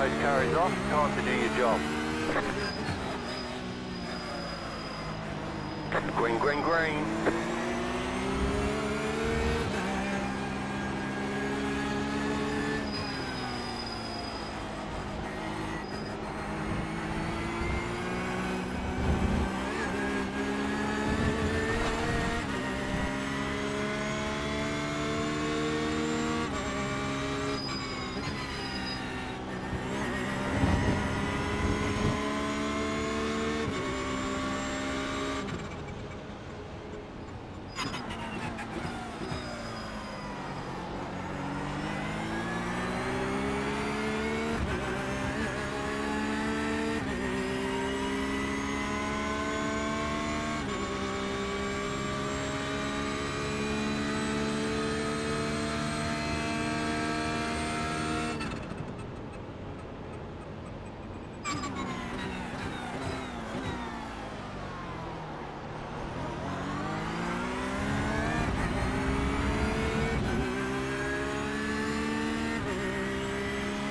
Outpost carries off. Time to do your job. Green, green, green.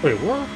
Wait, what?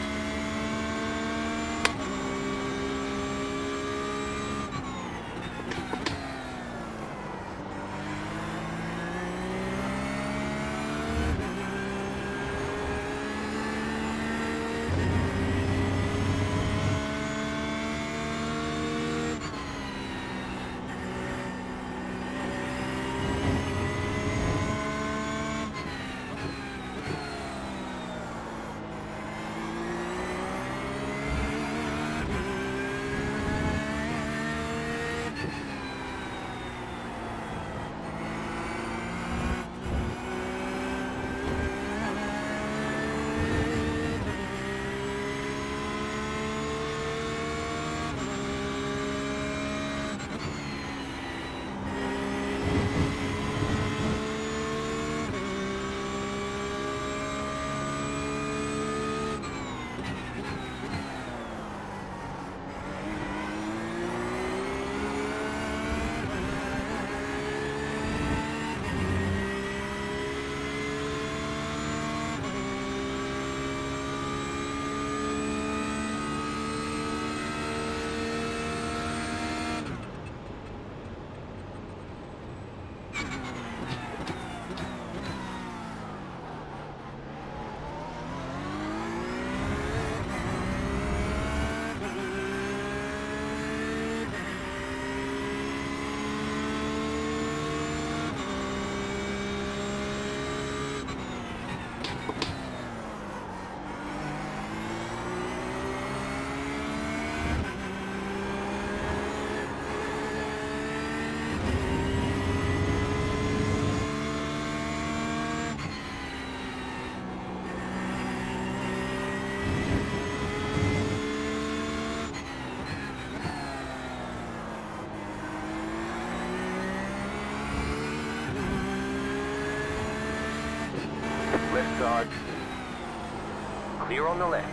On the left.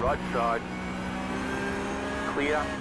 Right side. Clear.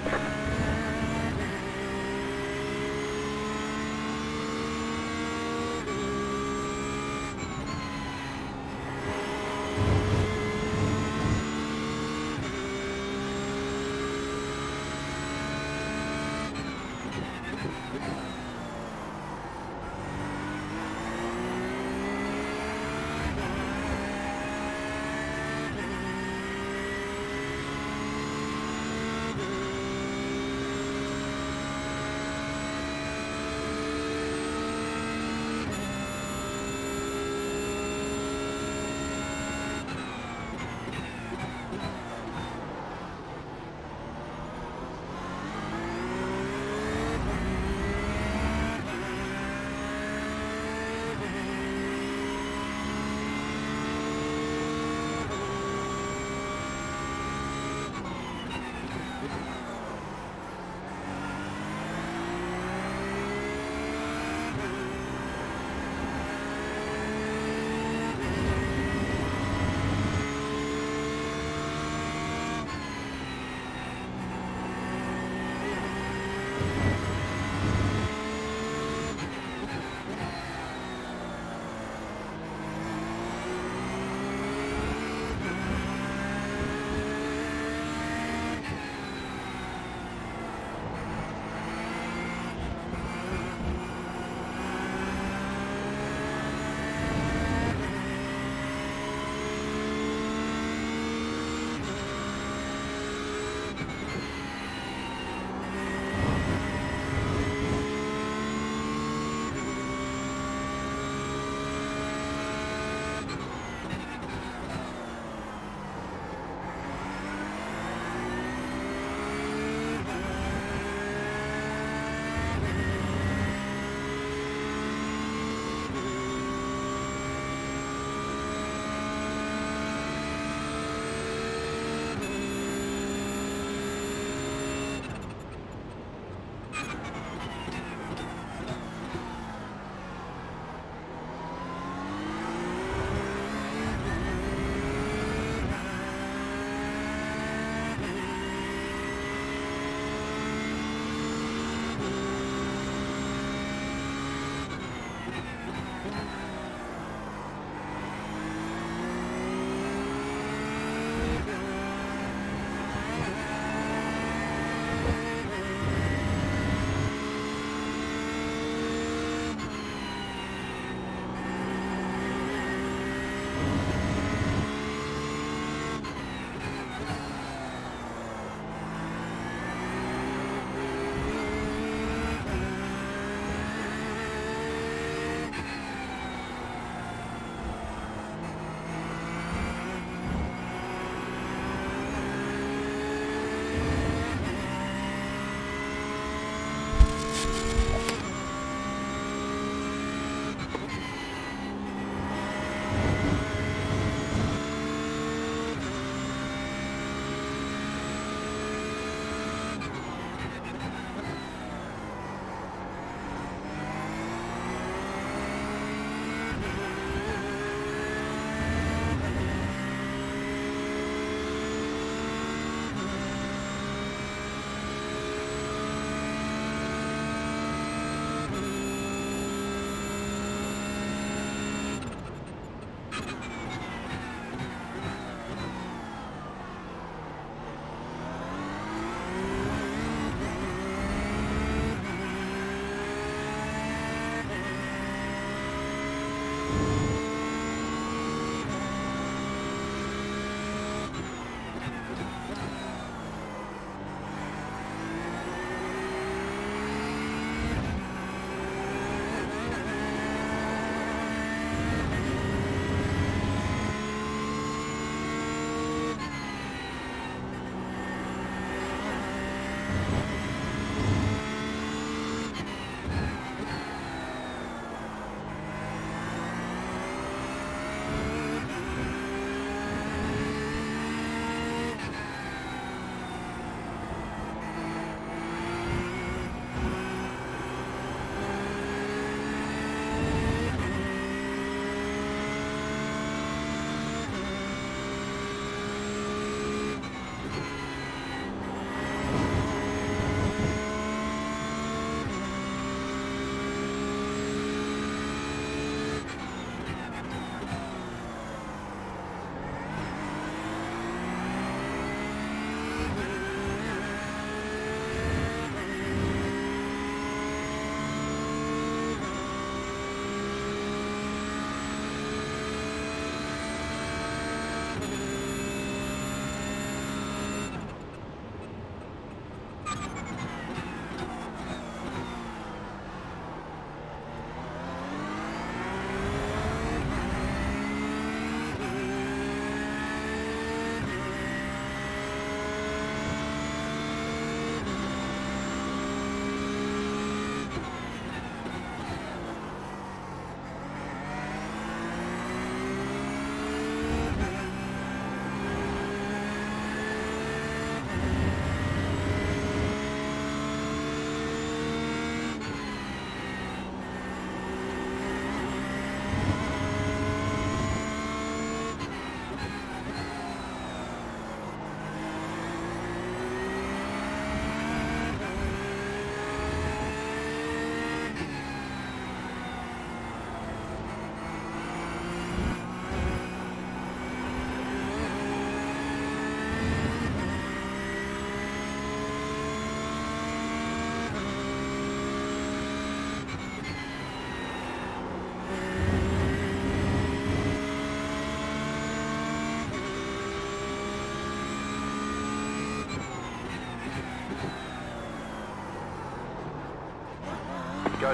Go.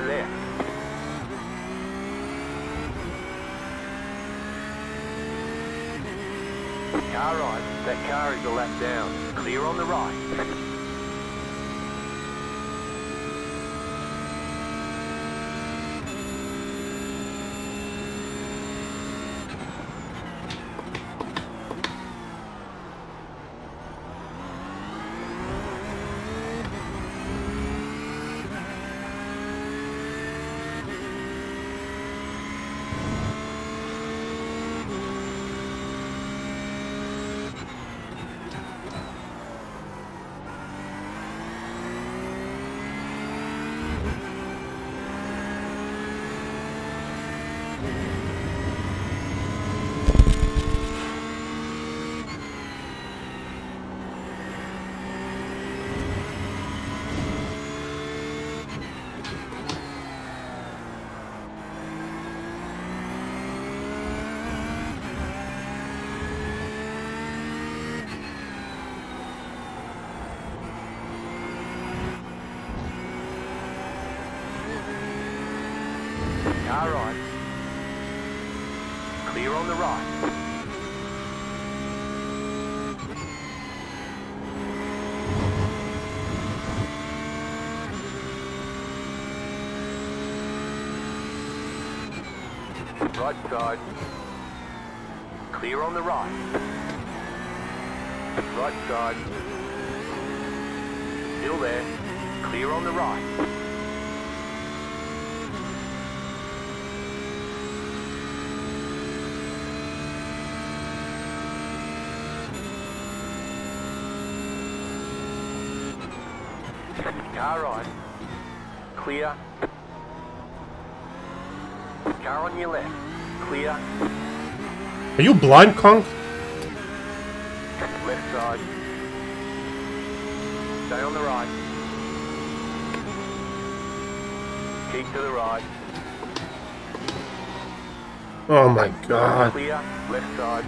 Car right. That car is a lap down. Clear on the right. Car right. Clear on the right. Right side. Clear on the right. Right side. Still there. Clear on the right. Car right. Clear. Car on your left. Clear. Are you blind, Kong? Left side. Stay on the right. Keep to the right. Oh my god. Clear. Left side.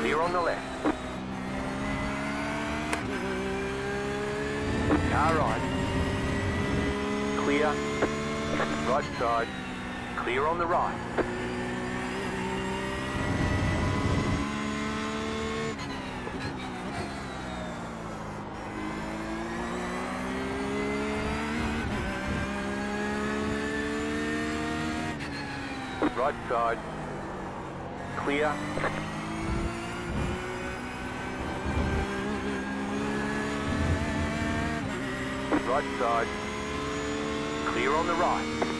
Clear on the left. Car right. Clear. Right side. Clear on the right. Right side. Clear. Right side. Clear on the right.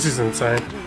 This is insane.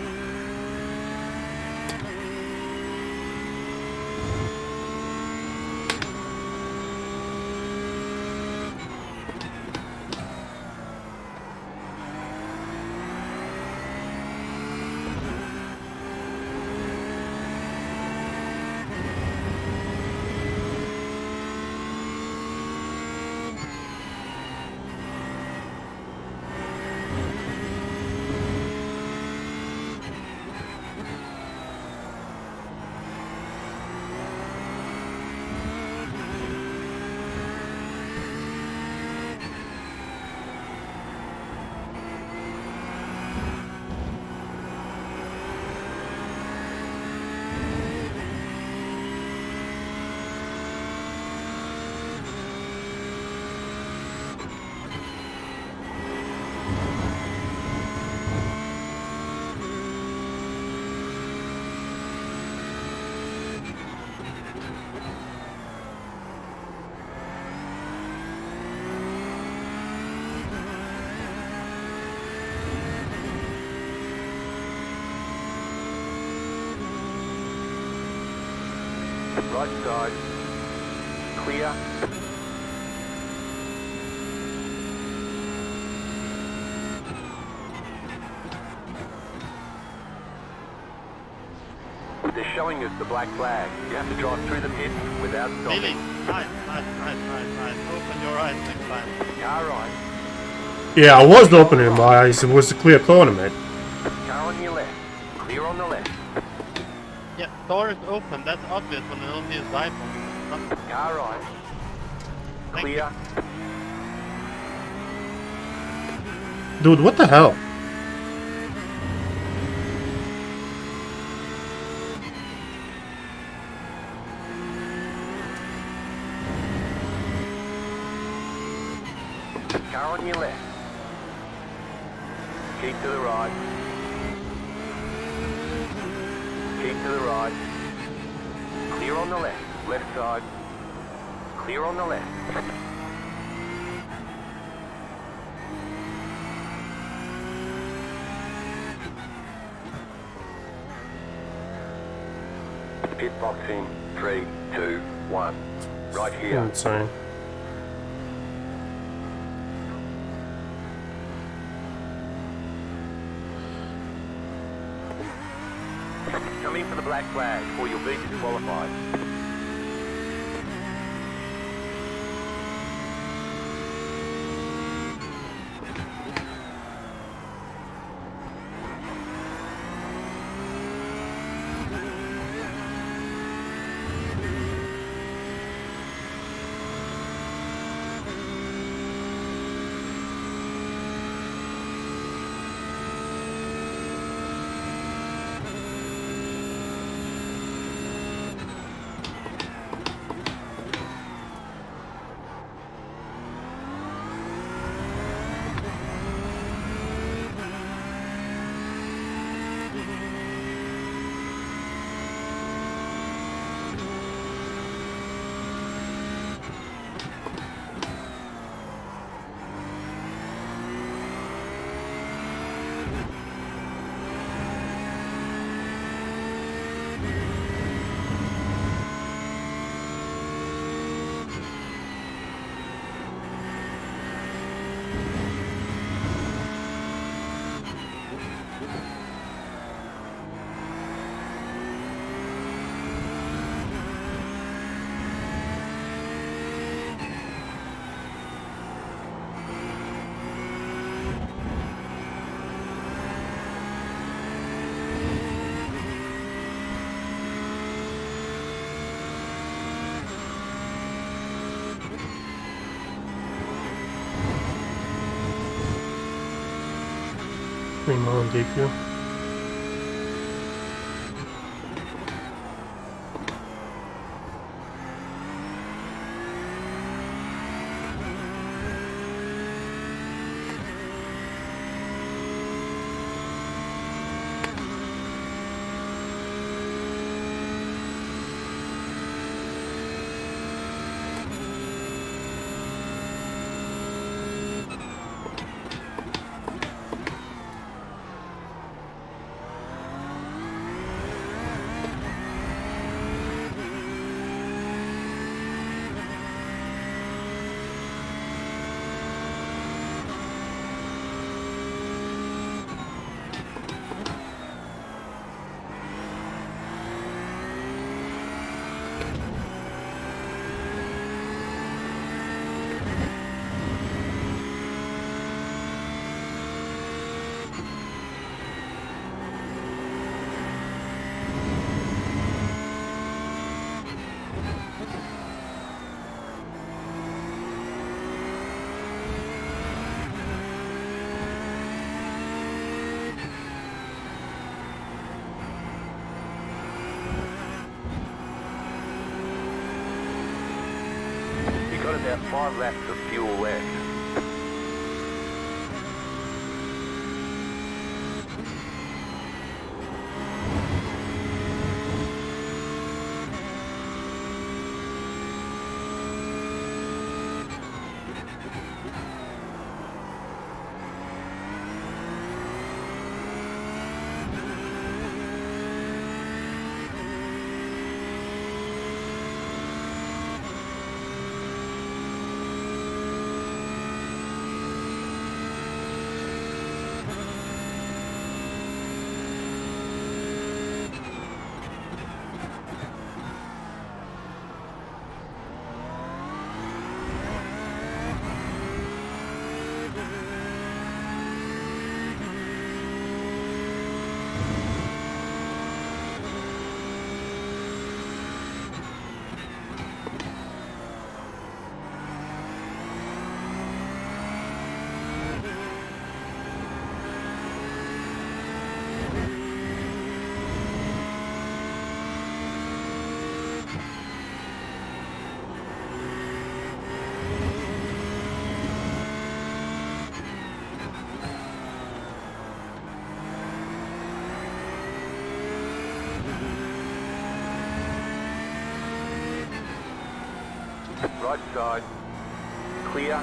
Right side. Clear. They're showing us the black flag. You have to drive through the pit without Really? stopping. Nice, nice, nice, nice, nice. Open your eyes next time. Car right. Yeah, I was opening my eyes. It was a clear corner, mate. Car on your left. Clear on the left. Yeah, door is open. That's obvious when you don't see a siphon. Car right. Thank Clear. Dude, what the hell? Car on your left. Keep to the right. Keep to the right. Clear on the left. Left side. Clear on the left. Pit box in. Three, two, one. Right here. Oh, Insane. Come in for the black flag or you'll be disqualified. Primo on DQ. Got about five laps of fuel left. Right side. Clear.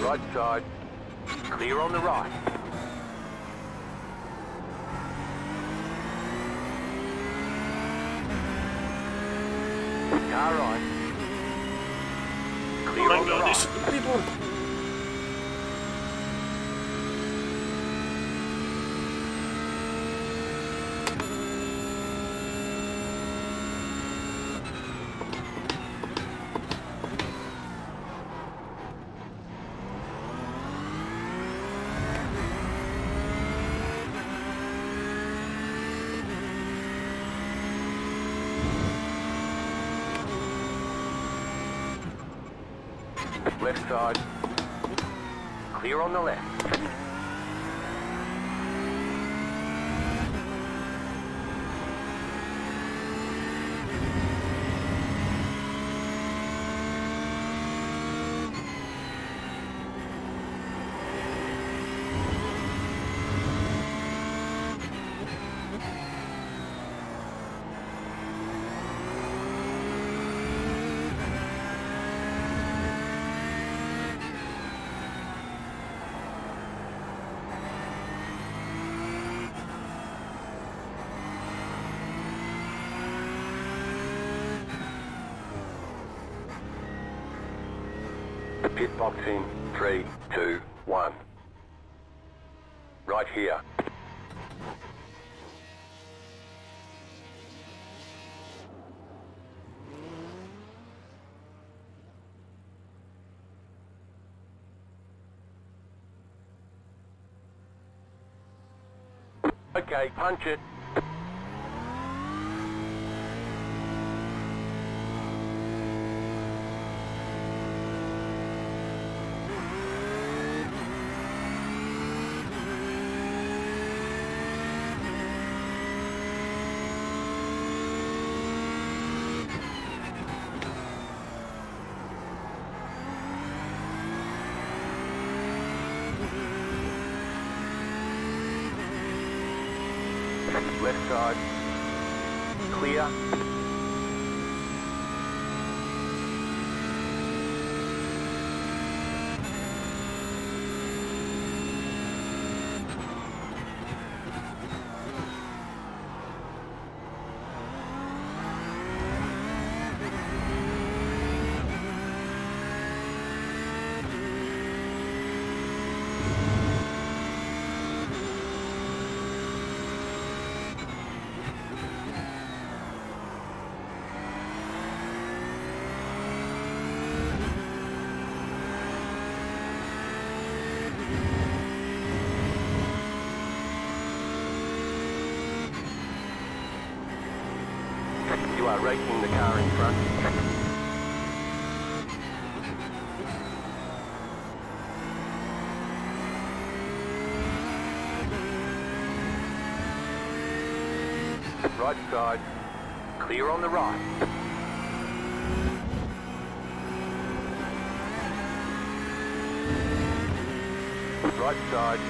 Right side. Clear on the right. Car right. Clear on the right. people. Left side. Clear on the left. Pit box in three, two, one. Right here. Okay, punch it. Are racing the car in front. Right side. Clear on the right. Right side.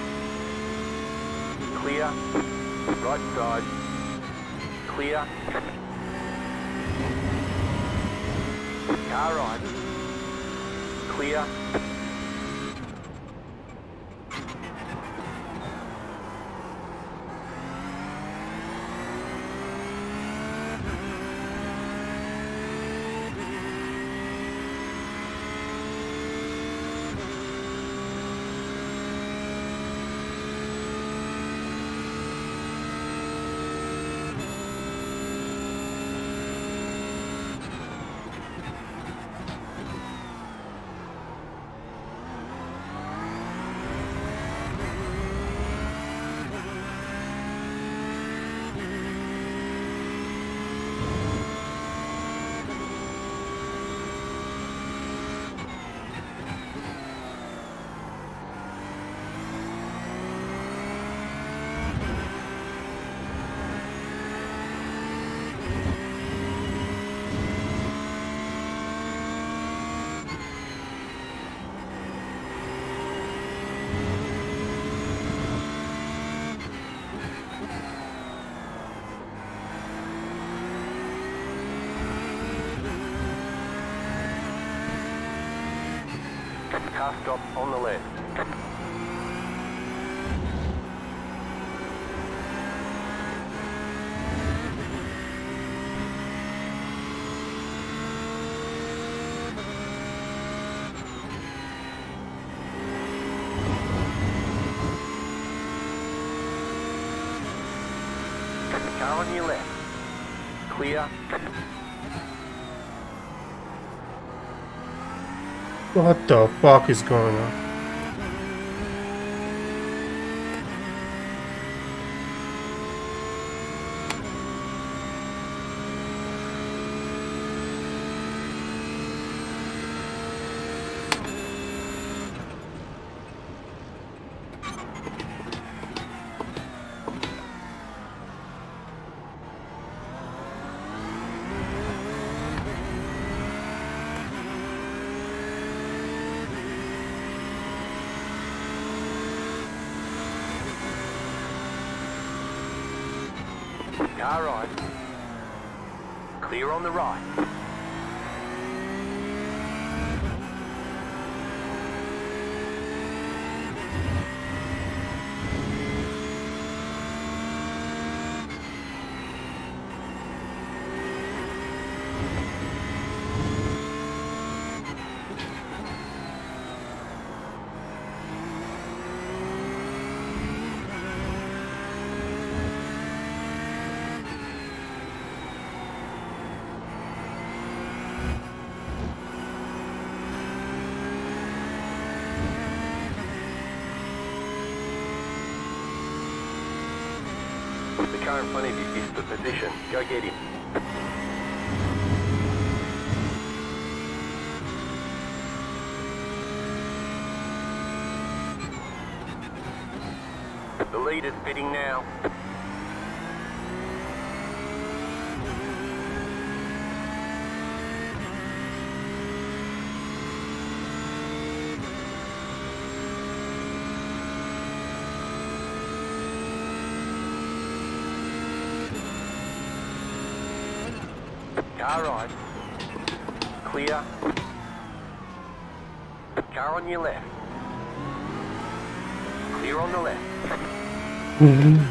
Clear. Right side. Clear. Car right. Clear. Car stop on the left. Car on your left. Clear. What the fuck is going on? Car right. Clear on the right. The car in front of you is the position. Go get him. The leader's pitting now. Car right. Clear. Car on your left. Clear on the left. 嗯。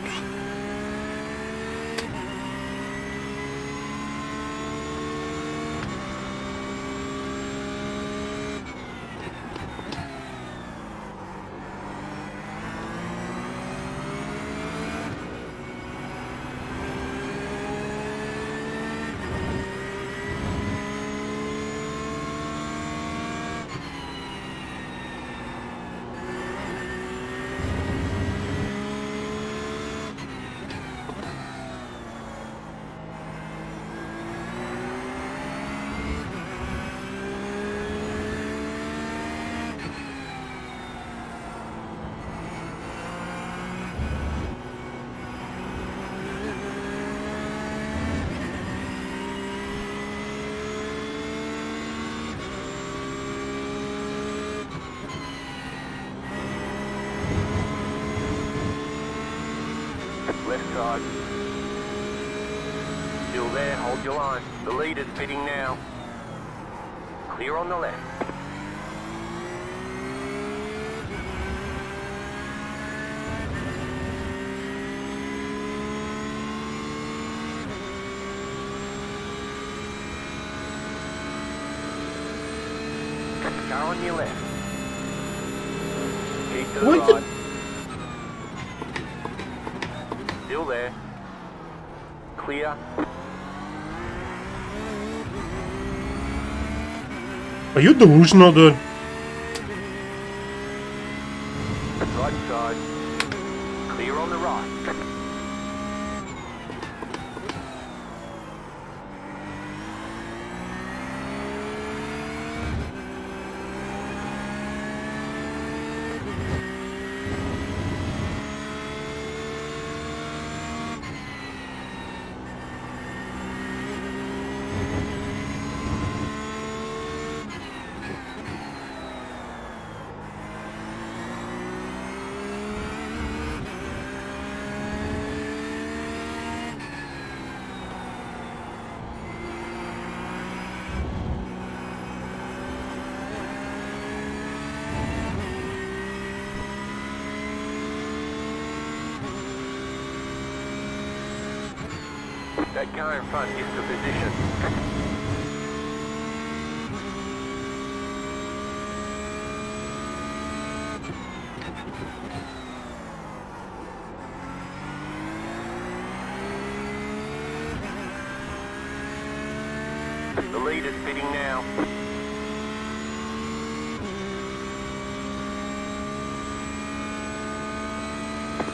Side. Still there, hold your line. The leader's pitting now. Clear on the left. Car on your left. Keep the What the- right. Still there. Clear. Are you delusional, dude? Right side. Clear on the right. That car in front gets the position. The leader's pitting now.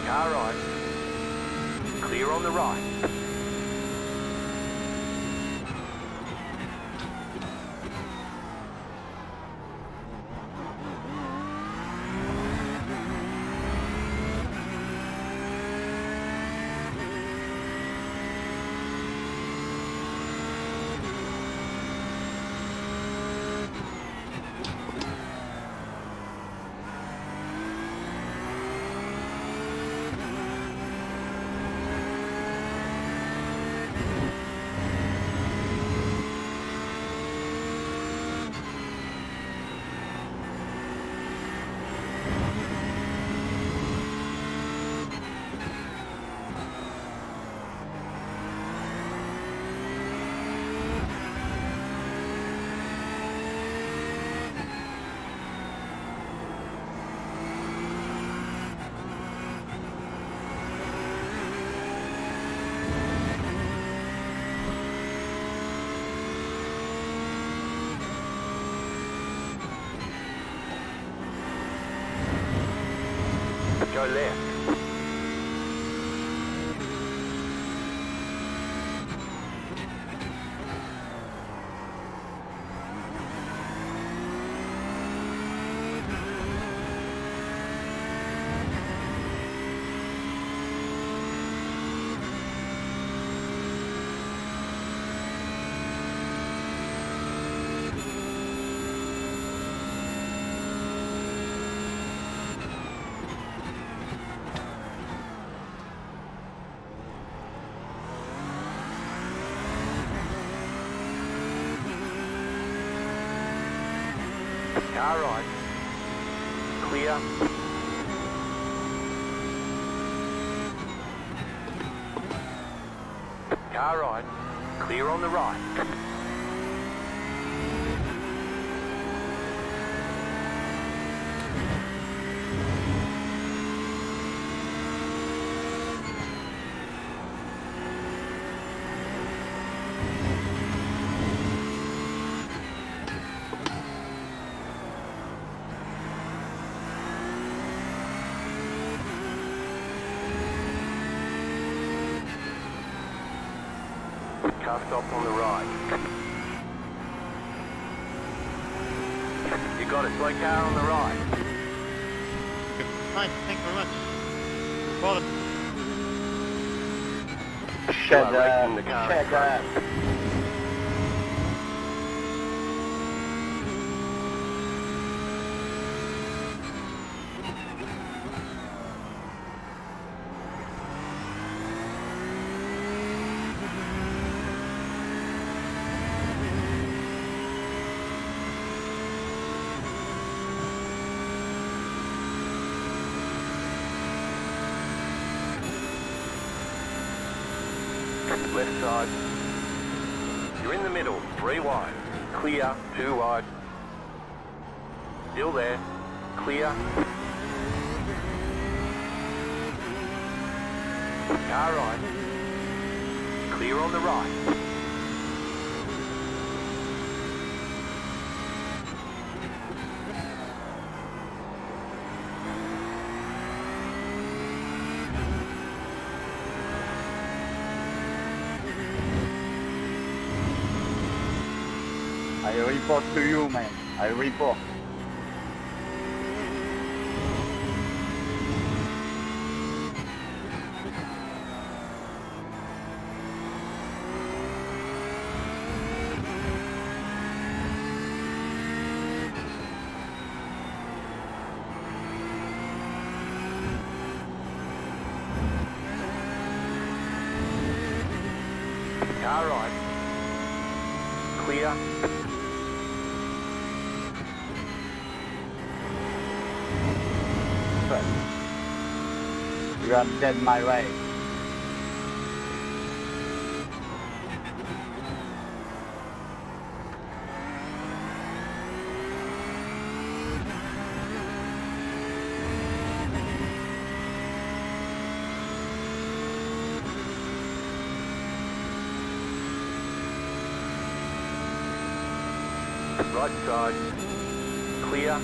Car right. Clear on the right. Go. Car right. Clear. Car right. Clear on the right. Car stop on the right. You got it. Slow car on the right. Nice, thank you very much. Well, You are racing the car in front. left side. You're in the middle, three wide. Clear, two wide. Still there. Clear. Car right. Clear on the right. I report to you, man. I report. Car right. Clear. Are dead in my way. Right side. Clear.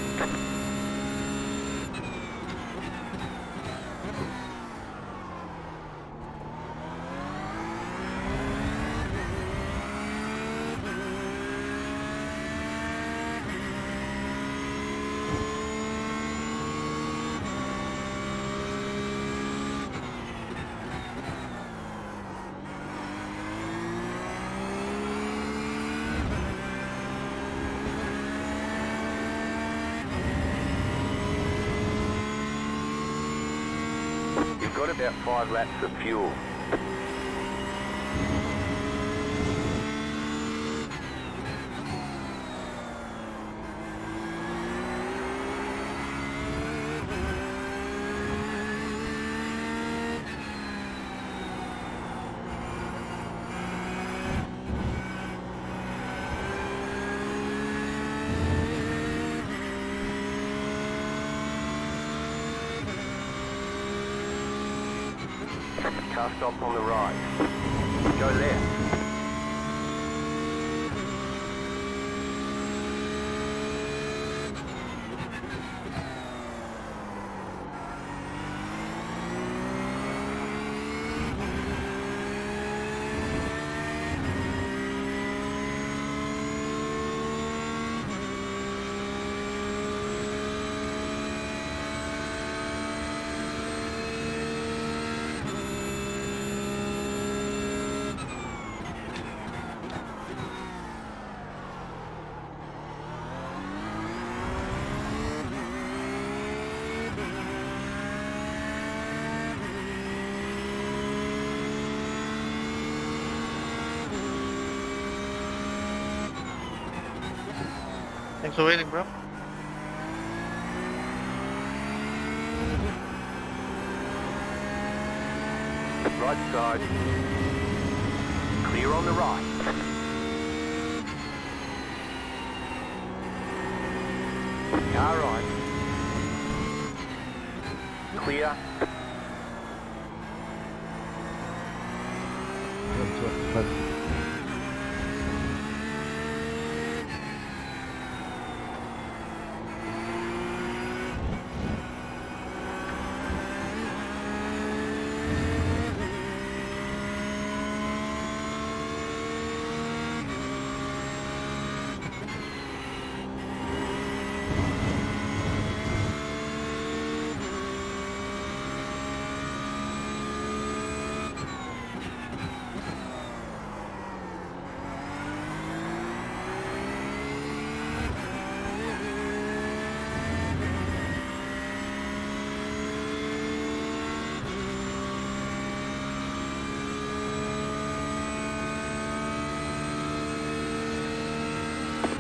You've got about five laps of fuel. Car stop on the right. Go left. Thanks waiting, bro. Right side. Clear on the right. Car right. Clear.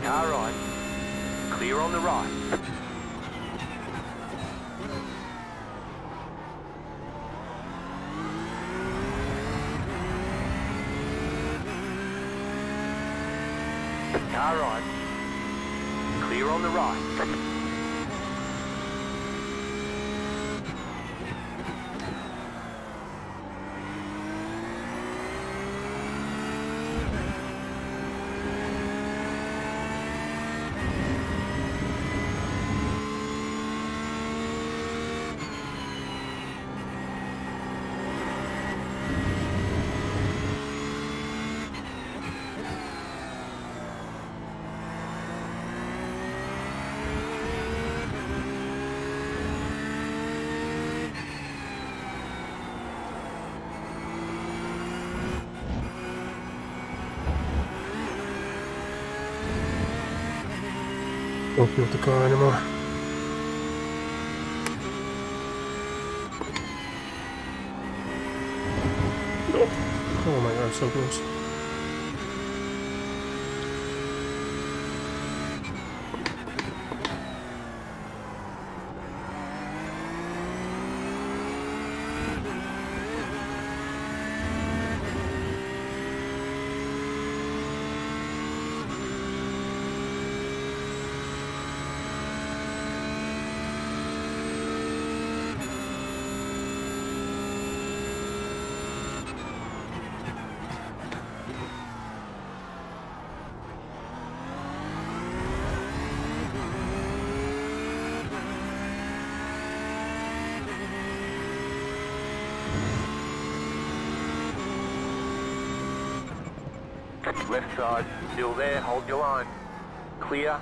Car right. Clear on the right. Car right. Clear on the right. Don't feel the car anymore. Nope. Oh my god, so close. Left side. Still there. Hold your line. Clear.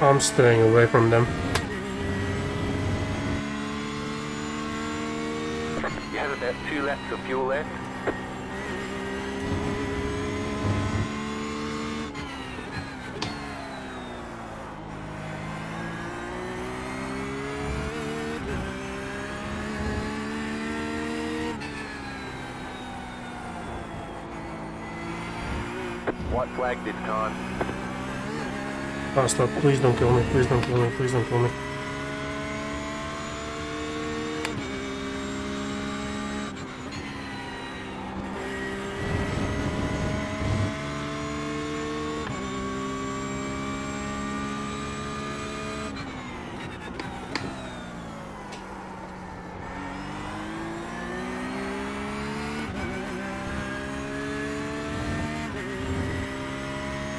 I'm staying away from them. You have about two laps of fuel left. Time. Ah, stop. Please don't kill me. Please don't kill me. Please don't kill me.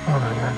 Oh my god.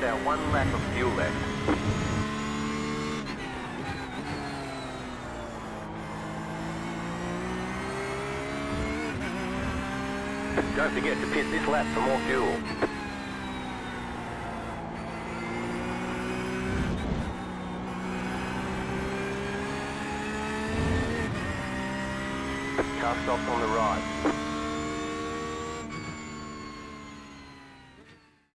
Have one lap of fuel left. Don't forget to pit this lap for more fuel.